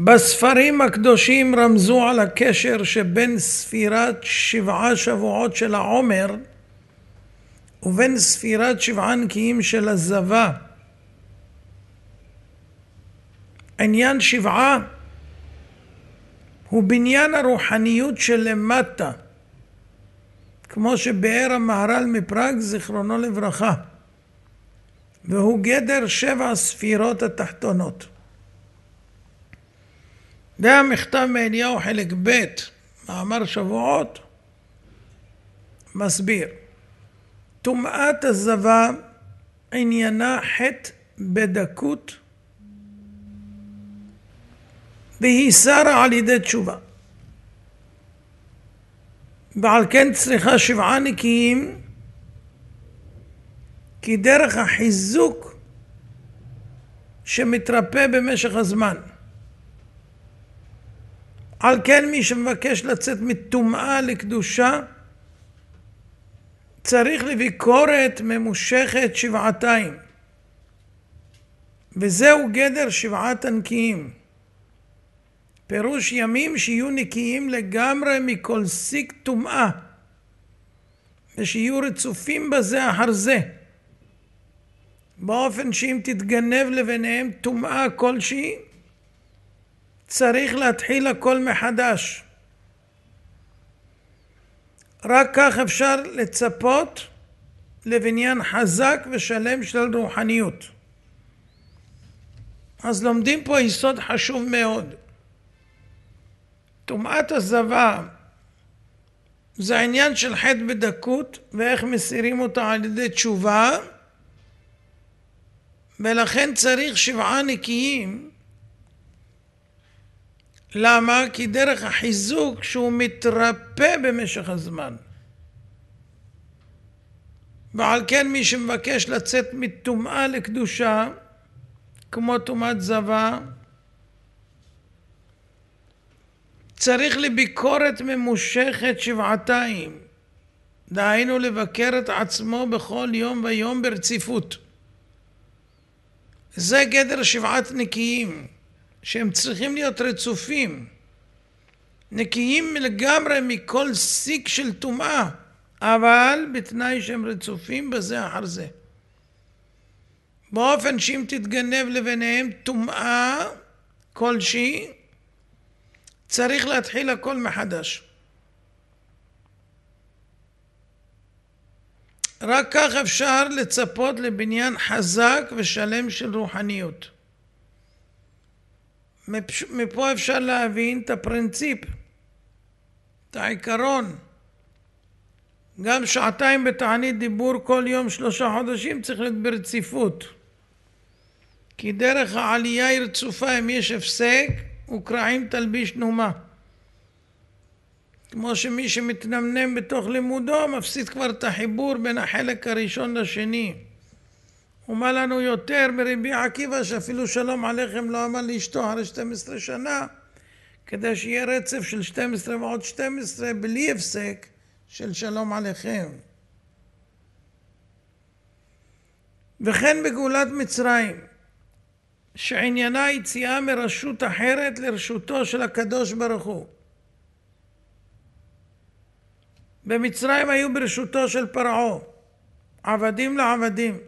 בספרים הקדושים רמזו על הקשר שבין ספירת שבעה שבועות של העומר ובין ספירת שבעה נקיים של הזבה. עניין שבעה הוא בניין הרוחניות שלמטה, כמו שביאר המהר"ל מפראג, זיכרונו לברכה, והוא גדר שבע ספירות התחתונות. זה המכתב מאליהו חלק ב', מאמר שבועות, מסביר. טומאת הזבה עניינה חטא בדקות והיא שרה על ידי תשובה. ועל כן צריכה שבעה נקיים כי דרך החיזוק שמתרפא במשך הזמן. על כן מי שמבקש לצאת מטומאה לקדושה צריך לביקורת ממושכת שבעתיים. וזהו גדר שבעת הנקיים. פירוש ימים שיהיו נקיים לגמרי מכל סיק טומאה ושיהיו רצופים בזה אחר זה. באופן שאם תתגנב לביניהם טומאה כלשהי צריך להתחיל הכל מחדש. רק כך אפשר לצפות לבניין חזק ושלם של רוחניות. אז לומדים פה יסוד חשוב מאוד. טומאת הזבה זה העניין של חטא בדקות ואיך מסירים אותה על ידי תשובה ולכן צריך שבעה נקיים למה? כי דרך החיזוק שהוא מתרפא במשך הזמן. ועל כן מי שמבקש לצאת מטומאה לקדושה, כמו טומאת זבה, צריך לביקורת ממושכת שבעתיים, דהיינו לבקר את עצמו בכל יום ויום ברציפות. זה גדר שבעת נקיים. שהם צריכים להיות רצופים, נקיים לגמרי מכל סיק של טומאה, אבל בתנאי שהם רצופים בזה אחר זה. באופן שאם תתגנב לביניהם טומאה כלשהי, צריך להתחיל הכל מחדש. רק כך אפשר לצפות לבניין חזק ושלם של רוחניות. מפה אפשר להבין את הפרינציפ, את העיקרון. גם שעתיים בתענית דיבור כל יום שלושה חודשים צריך להיות ברציפות. כי דרך העלייה היא רצופה, אם יש הפסק, וקרעים תלביש נומה. כמו שמי שמתנמנם בתוך לימודו מפסיד כבר את החיבור בין החלק הראשון לשני. ומה לנו יותר מרבי עקיבא שאפילו שלום עליכם לא אמר לאשתו אחרי 12 שנה כדי שיהיה רצף של 12 ועוד 12 בלי הפסק של שלום עליכם. וכן בגאולת מצרים שעניינה יציאה מרשות אחרת לרשותו של הקדוש ברוך הוא. במצרים היו ברשותו של פרעה, עבדים לעבדים.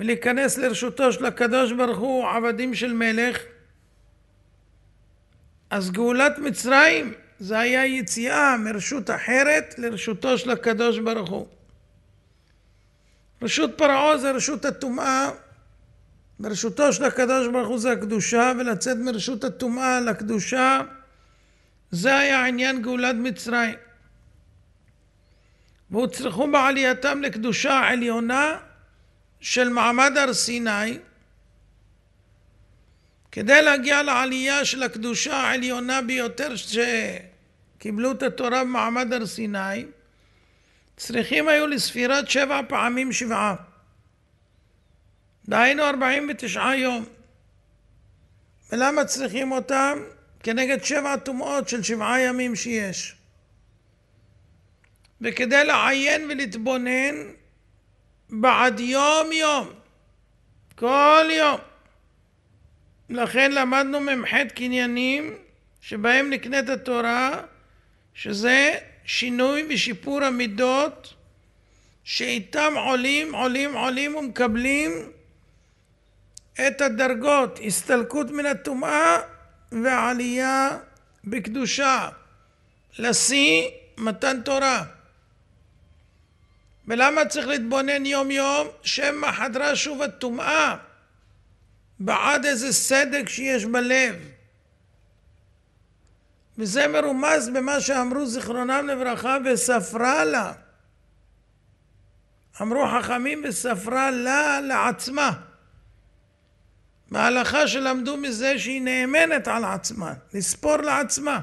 ולהיכנס לרשותו של הקדוש ברוך הוא עבדים של מלך אז גאולת מצרים זה היה יציאה מרשות אחרת לרשותו של הקדוש ברוך הוא. רשות פרעה זה רשות הטומאה, ברשותו של הקדוש ברוך הוא זה הקדושה, ולצאת מרשות הטומאה לקדושה, זה היה עניין גאולת מצרים. והוצרכו בעלייתם לקדושה העליונה של מעמד הר סיני כדי להגיע לעלייה של הקדושה העליונה ביותר שקיבלו את התורה במעמד הר סיני צריכים היו לספירת שבע פעמים שבעה. דהיינו ארבעים ותשעה יום. ולמה צריכים אותם? כנגד שבע טומאות של שבעה ימים שיש. וכדי לעיין ולהתבונן בעד יום יום, כל יום, לכן למדנו מ"ח קניינים שבהם נקנית התורה, שזה שינוי ושיפור המידות שאיתם עולים, עולים, עולים ומקבלים את הדרגות, הסתלקות מן הטומאה ועלייה בקדושה. לשיא מתן תורה. ולמה צריך להתבונן יום יום? שמא חדרה שוב הטומאה בעד איזה סדק שיש בלב. וזה מרומז במה שאמרו זיכרונם לברכה וספרה לה. אמרו חכמים וספרה לה לעצמה. בהלכה שלמדו מזה שהיא נאמנת על עצמה, לספור לעצמה.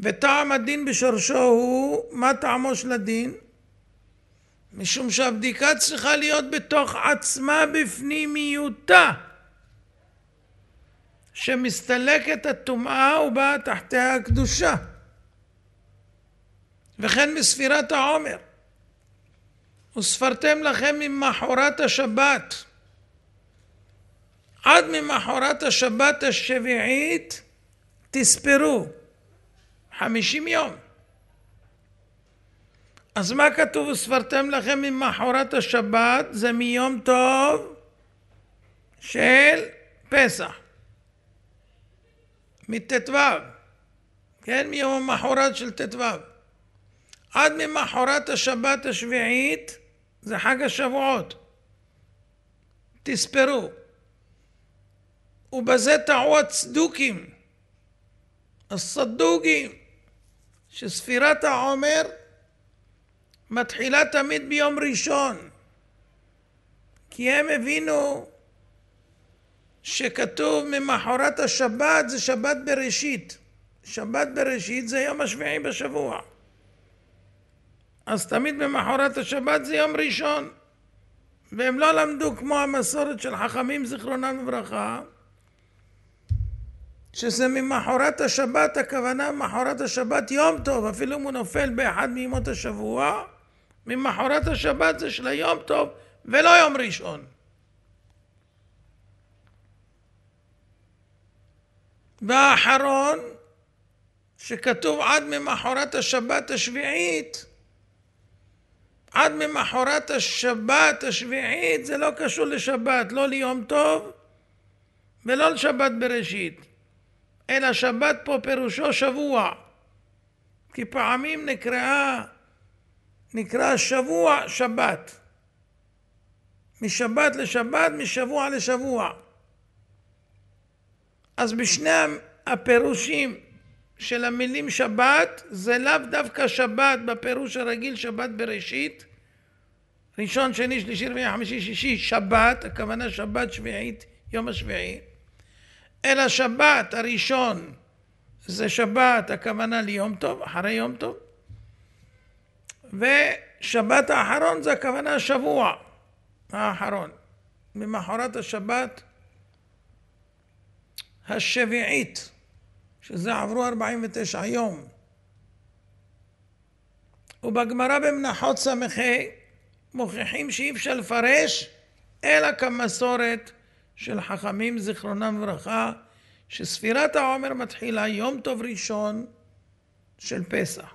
וטעם הדין בשורשו הוא, מה טעמו של הדין? משום שהבדיקה צריכה להיות בתוך עצמה בפנימיותה. שמסתלקת הטומאה ובאה תחתיה הקדושה. וכן בספירת העומר. וספרתם לכם ממחרת השבת. עד ממחרת השבת השביעית תספרו. חמישים יום. אז מה כתוב וספרתם לכם ממחרת השבת? זה מיום טוב של פסח. מט"ו, כן? מיום המחרת של ט"ו. עד ממחרת השבת השביעית זה חג השבועות. תספרו. ובזה טעו הצדוקים, הסדוגים, שספירת העומר מתחילה תמיד ביום ראשון, כי הם הבינו שכתוב ממחרת השבת זה שבת בראשית. שבת בראשית זה יום השביעי בשבוע. אז תמיד ממחרת השבת זה יום ראשון. והם לא למדו כמו המסורת של חכמים זיכרונם לברכה, שזה ממחרת השבת, הכוונה ממחרת השבת יום טוב, אפילו אם הוא נופל באחד מימות השבוע, ממחרת השבת זה של היום טוב ולא יום ראשון. והאחרון, שכתוב עד ממחרת השבת השביעית, עד ממחרת השבת השביעית זה לא קשור לשבת, לא ליום טוב ולא לשבת בראשית, אלא שבת פה פירושו שבוע, כי פעמים נקראה, נקרא שבוע שבת, משבת לשבת, משבוע לשבוע. אז בשני הפירושים של המילים שבת זה לאו דווקא שבת בפירוש הרגיל שבת בראשית ראשון, שני, שלישי, רביעי, חמישי, שישי, שבת, הכוונה שבת שביעית, יום השביעי, אלא שבת הראשון זה שבת, הכוונה ליום טוב, אחרי יום טוב, ושבת האחרון זה הכוונה שבוע האחרון. ממחרת השבת השביעית, שזה עברו 49 יום. ובגמרא במנחות ס"ה מוכיחים שאי אפשר לפרש אלא כמסורת של חכמים זיכרונם לברכה, שספירת העומר מתחילה יום טוב ראשון של פסח.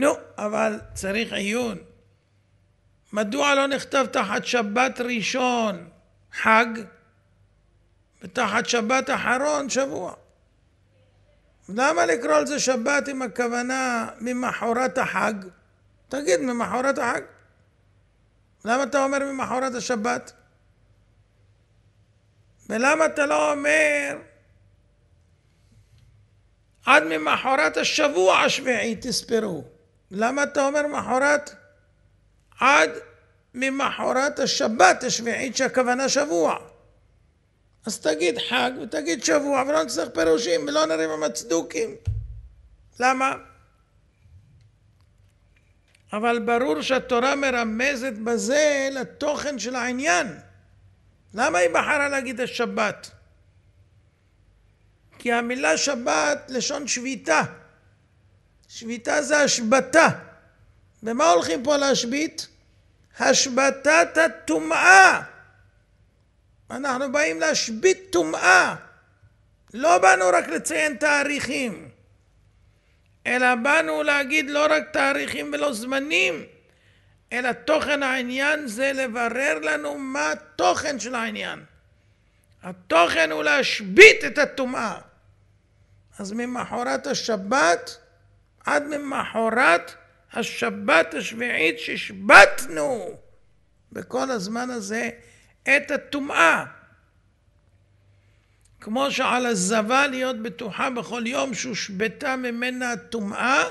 נו, אבל צריך עיון. מדוע לא נכתב תחת שבת ראשון חג? ותחת שבת אחרון שבוע. למה לקרוא לזה שבת עם הכוונה ממחרת החג? תגיד, ממחרת החג. למה אתה אומר ממחרת השבת? ולמה אתה לא אומר עד ממחרת השבוע השביעי תספרו? למה אתה אומר מחרת עד ממחרת השבת השביעית שהכוונה שבוע? אז תגיד חג ותגיד שבוע ולא נצטרך פירושים ולא נריב עם הצדוקים. למה? אבל ברור שהתורה מרמזת בזה לתוכן של העניין. למה היא בחרה להגיד השבת? כי המילה שבת לשון שביתה. שביתה זה השבתה. ומה הולכים פה להשבית? השבתת הטומאה. אנחנו באים להשבית טומאה. לא באנו רק לציין תאריכים, אלא באנו להגיד לא רק תאריכים ולא זמנים, אלא תוכן העניין זה לברר לנו מה התוכן של העניין. התוכן הוא להשבית את הטומאה. אז ממחרת השבת עד ממחרת השבת השביעית שהשבתנו בכל הזמן הזה את הטומאה. כמו שעל הזבה להיות בטוחה בכל יום שהושבתה ממנה הטומאה,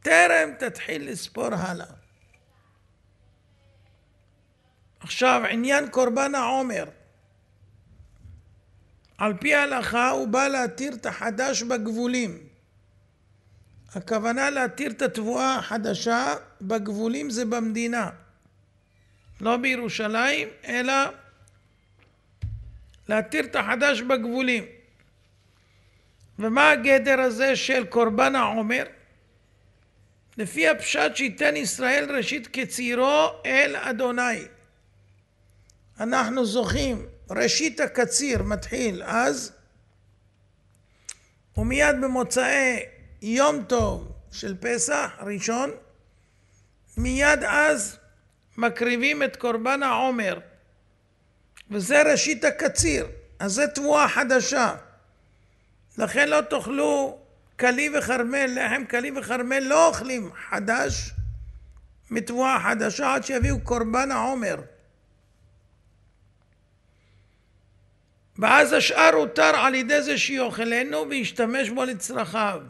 טרם תתחיל לספור הלאה. עכשיו עניין קורבן העומר על פי ההלכה הוא בא להתיר את החדש בגבולים. הכוונה להתיר את התבואה החדשה בגבולים זה במדינה. לא בירושלים, אלא להתיר את החדש בגבולים. ומה הגדר הזה של קורבן העומר? לפי הפשט שייתן ישראל ראשית כצירו אל אדוני. אנחנו זוכים, ראשית הקציר מתחיל אז, ומיד במוצאי יום טוב של פסח ראשון, מיד אז מקריבים את קורבן העומר, וזה ראשית הקציר, אז זה תבואה חדשה. לכן לא תאכלו כלי וכרמל, לחם כלי וכרמל לא אוכלים חדש מתבואה חדשה עד שיביאו קורבן העומר. ואז השאר הותר על ידי זה שיאכלנו וישתמש בו לצרכיו.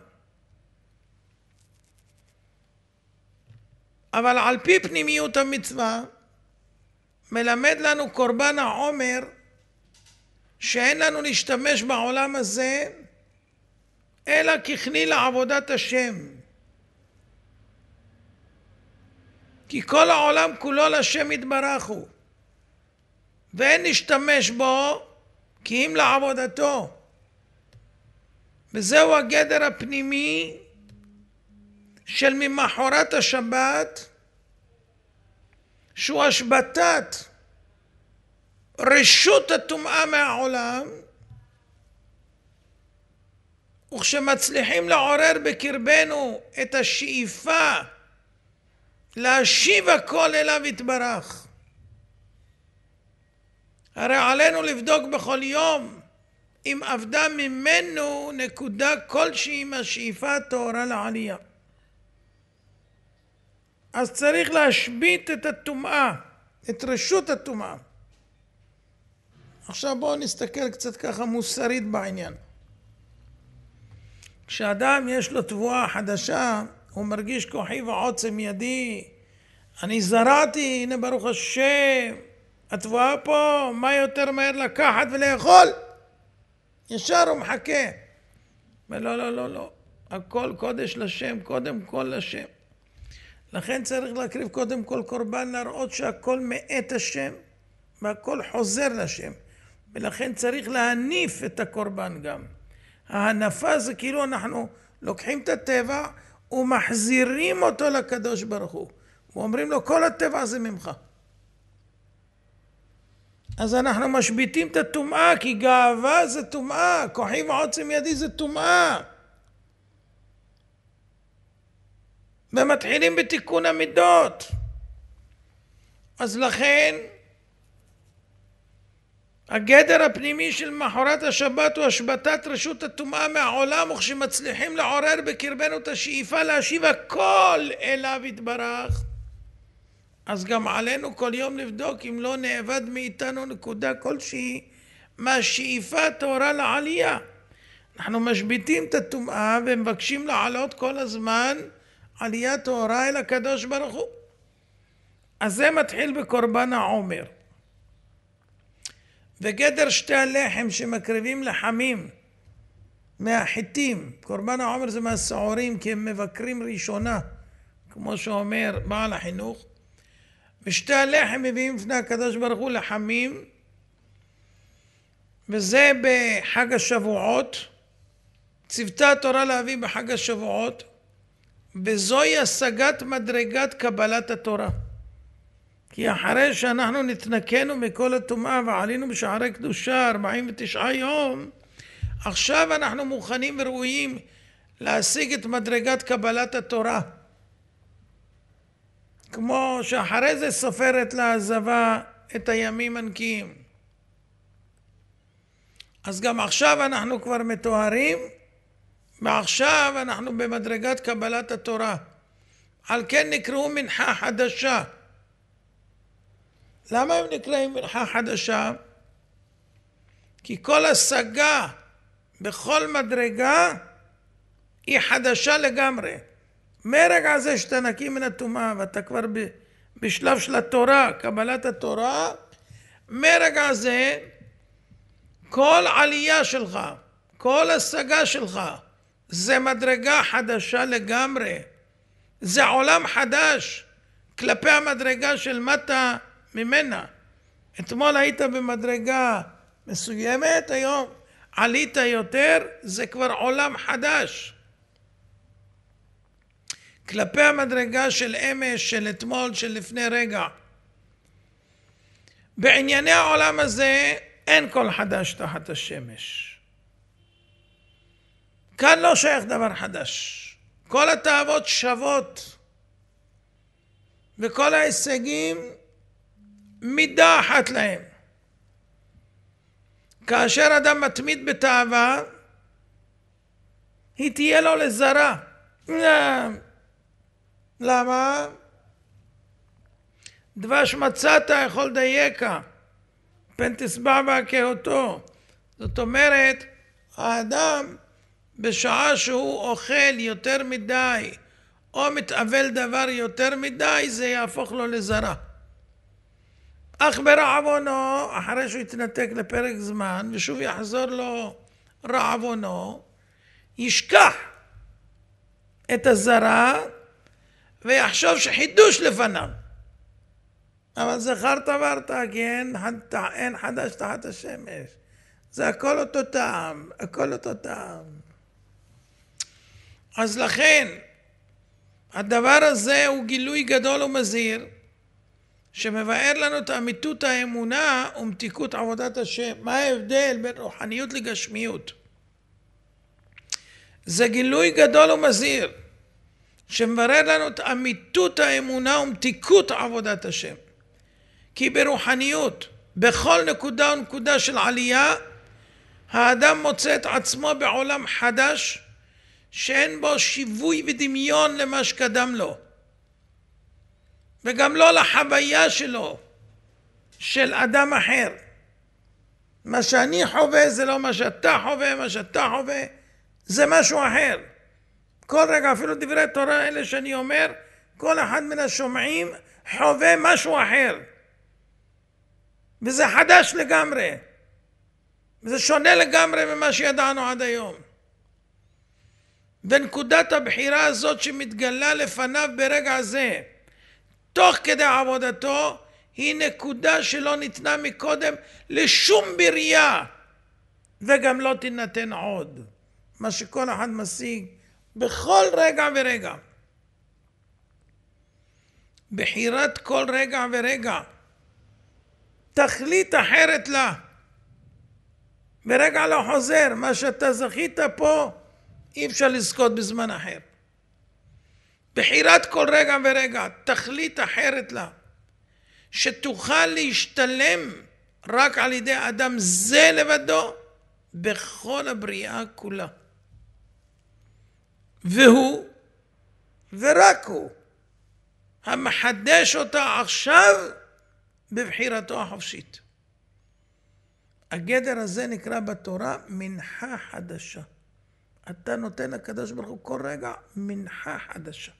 אבל על פי פנימיות המצווה מלמד לנו קורבן העומר שאין לנו להשתמש בעולם הזה אלא ככלי לעבודת השם. כי כל העולם כולו לשם יתברך הוא, ואין להשתמש בו כי אם לעבודתו. וזהו הגדר הפנימי של ממחרת השבת, שהוא השבתת רשות הטומאה מהעולם, וכשמצליחים לעורר בקרבנו את השאיפה להשיב הכל אליו יתברך. הרי עלינו לבדוק בכל יום אם אבדה ממנו נקודה כלשהי מהשאיפה הטהורה לעלייה. אז צריך להשבית את הטומאה, את רשות הטומאה. עכשיו בואו נסתכל קצת ככה מוסרית בעניין. כשאדם יש לו תבואה חדשה, הוא מרגיש כוחי ועוצם ידי. אני זרעתי, הנה ברוך השם, התבואה פה, מה יותר מהר לקחת ולאכול? ישר הוא מחכה. ולא, לא, לא, לא. הכל קודש לשם, קודם כל לשם. לכן צריך להקריב קודם כל קורבן להראות שהכל מאת השם והכל חוזר לשם ולכן צריך להניף את הקורבן גם. ההנפה זה כאילו אנחנו לוקחים את הטבע ומחזירים אותו לקדוש ברוך הוא ואומרים לו כל הטבע זה ממך. אז אנחנו משביתים את הטומאה כי גאווה זה טומאה, כוחי ועוצם ידי זה טומאה ומתחילים בתיקון המידות. אז לכן הגדר הפנימי של מחרת השבת הוא השבתת רשות הטומאה מהעולם וכשמצליחים לעורר בקרבנו את השאיפה להשיב הכל אליו יתברך אז גם עלינו כל יום לבדוק אם לא נאבד מאיתנו נקודה כלשהי מהשאיפה הטהורה לעלייה. אנחנו משביתים את הטומאה ומבקשים לעלות כל הזמן עלייה טהורה אל הקדוש ברוך הוא. אז זה מתחיל בקורבן העומר. וגדר שתי הלחם שמקריבים לחמים מהחיטים, קורבן העומר זה מהשעורים כי הם מבקרים ראשונה, כמו שאומר בעל החינוך, ושתי הלחם מביאים לפני הקדוש ברוך הוא לחמים, וזה בחג השבועות, ציוותה התורה להביא בחג השבועות, וזוהי השגת מדרגת קבלת התורה. כי אחרי שאנחנו נתנקנו מכל הטומאה ועלינו בשערי קדושה 49 יום, עכשיו אנחנו מוכנים וראויים להשיג את מדרגת קבלת התורה. כמו שאחרי זה סופרת לעזבה את הימים הנקיים. אז גם עכשיו אנחנו כבר מטוהרים, ועכשיו אנחנו במדרגת קבלת התורה. על כן נקראו מנחה חדשה. למה הם נקראים מנחה חדשה? כי כל השגה בכל מדרגה היא חדשה לגמרי. מרגע זה שאתה נקי מן הטומאה ואתה כבר בשלב של התורה, קבלת התורה, מרגע זה כל עלייה שלך, כל השגה שלך, זה מדרגה חדשה לגמרי. זה עולם חדש כלפי המדרגה של מטה ממנה. אתמול היית במדרגה מסוימת, היום עלית יותר, זה כבר עולם חדש. כלפי המדרגה של אמש, של אתמול, של לפני רגע. בענייני העולם הזה אין כל חדש תחת השמש. כאן לא שייך דבר חדש. כל התאוות שוות וכל ההישגים מידה אחת להם. כאשר אדם מתמיד בתאווה, היא תהיה לו לזרה. למה? דבש מצאת יכול דייקה, פן תשבע כאותו. זאת אומרת, האדם בשעה שהוא אוכל יותר מדי או מתאבל דבר יותר מדי, זה יהפוך לו לזרה. אך ברעבונו, אחרי שהוא יתנתק לפרק זמן ושוב יחזור לו רעבונו, ישכח את הזרה ויחשוב שחידוש לפניו. אבל זכרת ורתה, כי אין חדש תחת השמש. זה הכל אותו טעם, הכל אותו טעם. אז לכן, הדבר הזה הוא גילוי גדול ומזהיר, שמבאר לנו את אמיתות האמונה ומתיקות עבודת השם. מה ההבדל בין רוחניות לגשמיות? זה גילוי גדול ומזהיר, שמברר לנו את אמיתות האמונה ומתיקות עבודת השם. כי ברוחניות, בכל נקודה ונקודה של עלייה, האדם מוצא את עצמו בעולם חדש, שאין בו שיווי ודמיון למה שקדם לו, וגם לא לחוויה שלו, של אדם אחר. מה שאני חווה זה לא מה שאתה חווה, מה שאתה חווה זה משהו אחר. כל רגע, אפילו דברי תורה האלה שאני אומר, כל אחד מן השומעים חווה משהו אחר. וזה חדש לגמרי. וזה שונה לגמרי ממה שידענו עד היום. ונקודת הבחירה הזאת שמתגלה לפניו ברגע זה, תוך כדי עבודתו, היא נקודה שלא ניתנה מקודם לשום ברייה, וגם לא תינתן עוד. מה שכל אחד משיג בכל רגע ורגע. בחירת כל רגע ורגע. תכלית אחרת לה. ורגע לא חוזר, מה שאתה זכית פה אי אפשר לזכות בזמן אחר. בחירת כל רגע ורגע, תכלית אחרת לה, שתוכל להשתלם רק על ידי אדם זה לבדו בכל הבריאה כולה. והוא, ורק הוא, המחדש אותה עכשיו בבחירתו החופשית. הגדר הזה נקרא בתורה מנחה חדשה. אתה נותן לקדוש ברוך הוא כל רגע מנחה חדשה.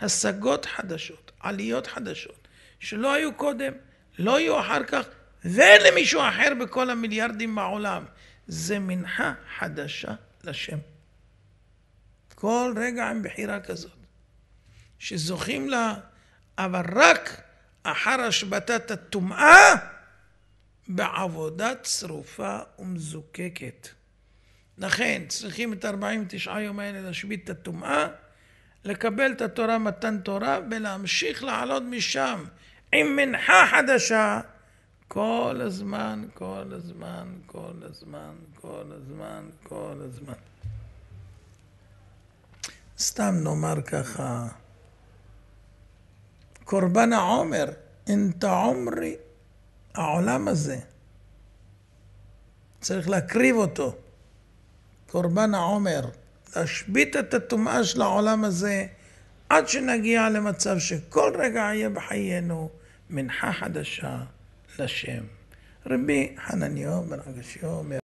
השגות חדשות, עליות חדשות, שלא היו קודם, לא יהיו אחר כך, ואין למישהו אחר בכל המיליארדים בעולם. זה מנחה חדשה לשם. כל רגע עם בחירה כזאת, שזוכים לה, אבל רק אחר השבתת הטומאה בעבודה צרופה ומזוקקת. לכן צריכים את 49 יום האלה להשבית את הטומאה, לקבל את התורה מתן תורה ולהמשיך לעלות משם עם מנחה חדשה, כל הזמן, כל הזמן, כל הזמן, כל הזמן, כל הזמן. סתם נאמר ככה, קורבן העומר, אינת עומרי, העולם הזה, צריך להקריב אותו, קורבן העומר, להשבית את הטומאה של העולם הזה עד שנגיע למצב שכל רגע יהיה בחיינו מנחה חדשה לשם. רבי חנניו בן עגשיו אומר